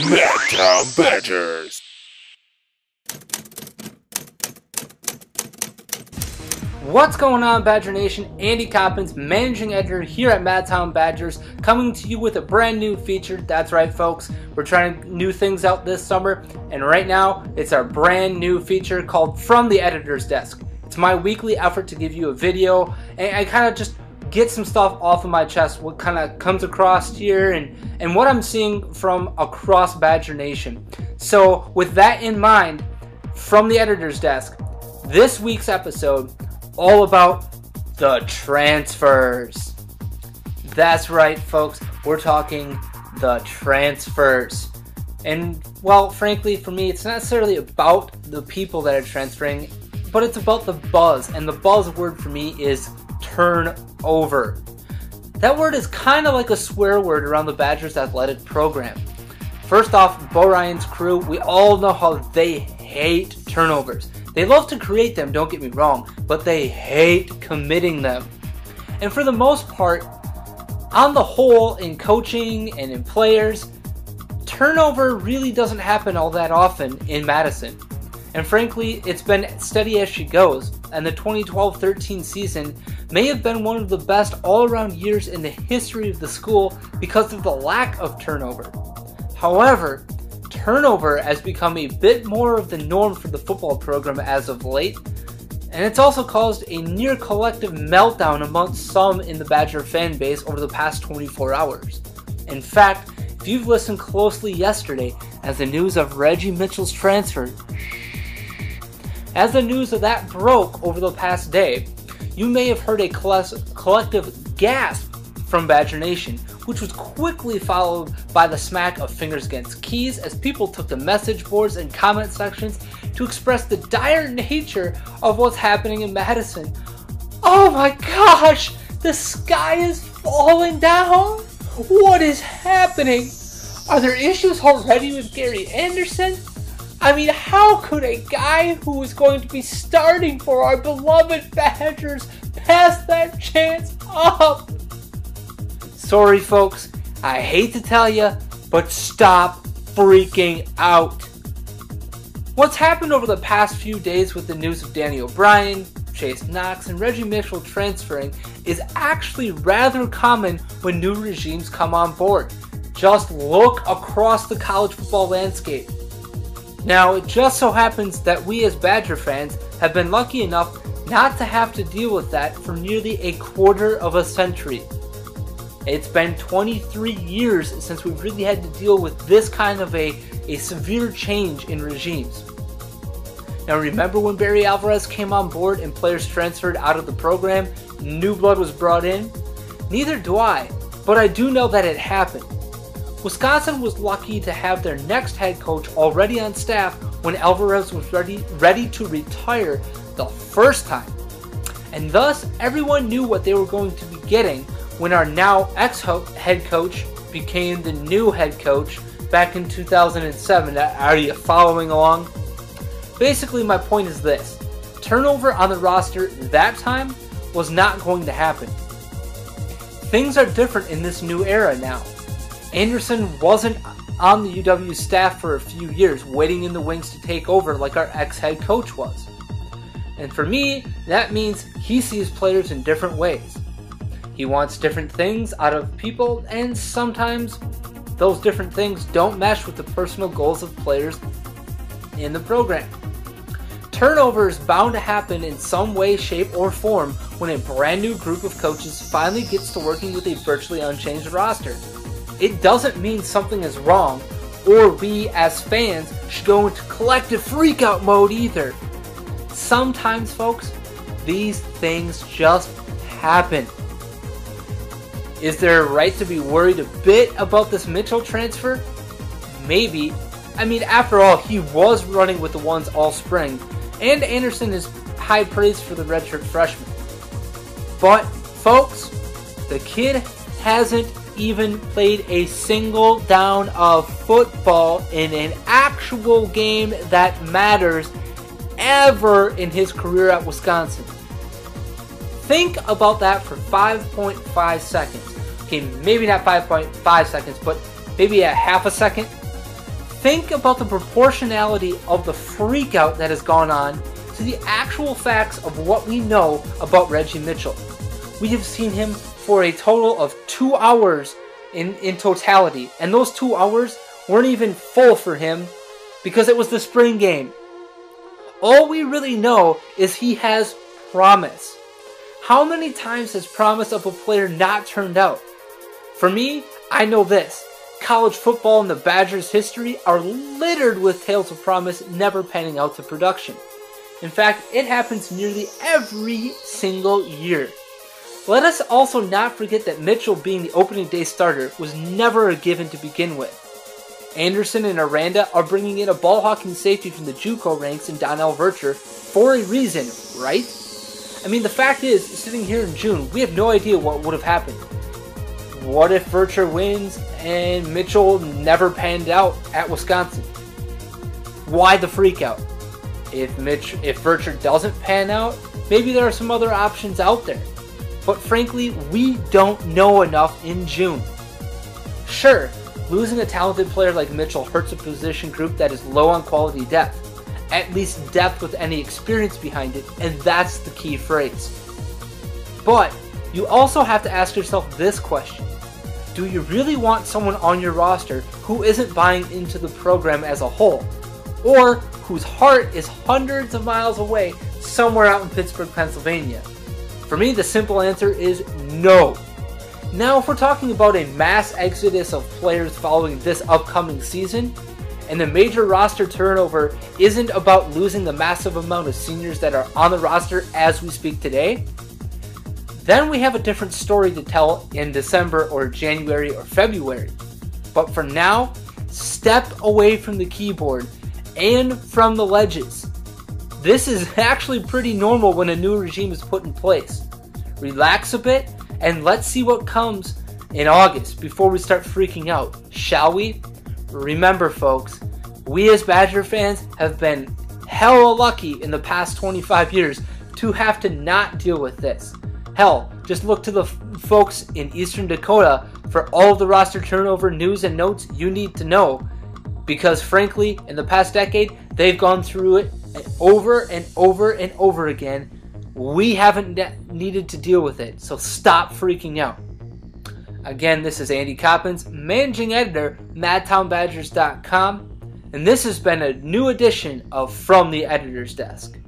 Madtown Badgers. What's going on, Badger Nation? Andy Coppens, managing editor here at Madtown Badgers, coming to you with a brand new feature. That's right, folks. We're trying new things out this summer, and right now it's our brand new feature called From the Editor's Desk. It's my weekly effort to give you a video, and I kind of just get some stuff off of my chest, what kind of comes across here, and, and what I'm seeing from across Badger Nation. So, with that in mind, from the editor's desk, this week's episode all about the transfers. That's right, folks. We're talking the transfers. And, well, frankly, for me, it's not necessarily about the people that are transferring, but it's about the buzz. And the buzz word for me is turnover. That word is kind of like a swear word around the Badgers athletic program. First off, Bo Ryan's crew, we all know how they hate turnovers. They love to create them, don't get me wrong, but they hate committing them. And for the most part, on the whole, in coaching and in players, turnover really doesn't happen all that often in Madison. And frankly, it's been steady as she goes, and the 2012 13 season may have been one of the best all around years in the history of the school because of the lack of turnover. However, turnover has become a bit more of the norm for the football program as of late, and it's also caused a near collective meltdown amongst some in the Badger fan base over the past 24 hours. In fact, if you've listened closely yesterday as the news of Reggie Mitchell's transfer, as the news of that broke over the past day, you may have heard a collective gasp from Badger Nation, which was quickly followed by the smack of fingers against keys as people took to message boards and comment sections to express the dire nature of what's happening in Madison. Oh my gosh! The sky is falling down! What is happening? Are there issues already with Gary Anderson? I mean, how could a guy who is going to be starting for our beloved Badgers pass that chance up? Sorry, folks, I hate to tell you, but stop freaking out. What's happened over the past few days with the news of Danny O'Brien, Chase Knox, and Reggie Mitchell transferring is actually rather common when new regimes come on board. Just look across the college football landscape. Now, it just so happens that we as Badger fans have been lucky enough not to have to deal with that for nearly a quarter of a century. It's been 23 years since we've really had to deal with this kind of a, a severe change in regimes. Now, remember when Barry Alvarez came on board and players transferred out of the program, new blood was brought in? Neither do I, but I do know that it happened. Wisconsin was lucky to have their next head coach already on staff when Alvarez was ready, ready to retire the first time. And thus, everyone knew what they were going to be getting when our now ex head coach became the new head coach back in 2007. Are you following along? Basically, my point is this turnover on the roster that time was not going to happen. Things are different in this new era now. Anderson wasn't on the UW staff for a few years, waiting in the wings to take over like our ex head coach was. And for me, that means he sees players in different ways. He wants different things out of people, and sometimes those different things don't mesh with the personal goals of players in the program. Turnover is bound to happen in some way, shape, or form when a brand new group of coaches finally gets to working with a virtually unchanged roster it doesn't mean something is wrong or we as fans should go into collective freakout mode either. Sometimes, folks, these things just happen. Is there a right to be worried a bit about this Mitchell transfer? Maybe. I mean, after all, he was running with the ones all spring, and Anderson is high praise for the redshirt freshman. But, folks, the kid hasn't even played a single down of football in an actual game that matters ever in his career at Wisconsin. Think about that for 5.5 seconds. Okay, maybe not 5.5 seconds, but maybe a half a second. think about the proportionality of the freakout that has gone on to the actual facts of what we know about Reggie Mitchell. We have seen him for a total of two hours in, in totality, and those two hours weren't even full for him because it was the spring game. All we really know is he has promise. How many times has promise of a player not turned out? For me, I know this. College football and the Badgers' history are littered with tales of promise never panning out to production. In fact, it happens nearly every single year. Let us also not forget that Mitchell being the opening day starter was never a given to begin with. Anderson and Aranda are bringing in a ball hawking safety from the JUCO ranks in Donnell Vercher for a reason, right? I mean, the fact is, sitting here in June, we have no idea what would have happened. What if Vercher wins and Mitchell never panned out at Wisconsin? Why the freakout? If Mitch, if Vercher doesn't pan out, maybe there are some other options out there. But frankly, we don't know enough in June. Sure, losing a talented player like Mitchell hurts a position group that is low on quality depth. At least depth with any experience behind it, and that's the key phrase. But you also have to ask yourself this question Do you really want someone on your roster who isn't buying into the program as a whole? Or whose heart is hundreds of miles away somewhere out in Pittsburgh, Pennsylvania? For me, the simple answer is no. Now, if we're talking about a mass exodus of players following this upcoming season, and the major roster turnover isn't about losing the massive amount of seniors that are on the roster as we speak today, then we have a different story to tell in December or January or February. But for now, step away from the keyboard and from the ledges. This is actually pretty normal when a new regime is put in place. Relax a bit and let's see what comes in August before we start freaking out, shall we? Remember, folks, we as Badger fans have been hella lucky in the past 25 years to have to not deal with this. Hell, just look to the f- folks in Eastern Dakota for all the roster turnover news and notes you need to know. Because frankly, in the past decade, they've gone through it over and over and over again we haven't de- needed to deal with it, so stop freaking out. Again, this is Andy Coppens, managing editor, MadtownBadgers.com, and this has been a new edition of From the Editor's Desk.